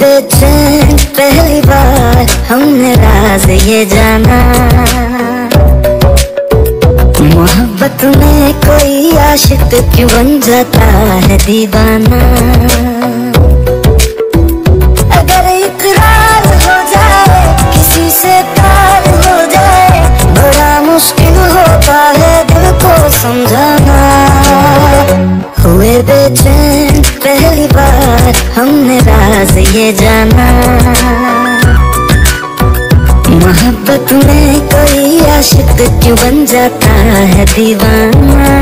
बेचैन पहली बार हमने राज ये जाना। मोहब्बत में कोई आशिक क्यों बन जाता है दीवाना? अगर इकरार किसी से प्यार हो जाए, बड़ा मुश्किल होता है दिल समझाना। हुए बेचैन पहली बार हमने राज ये जाना। मोहब्बत में कोई आशिक क्यों बन जाता है दीवाना?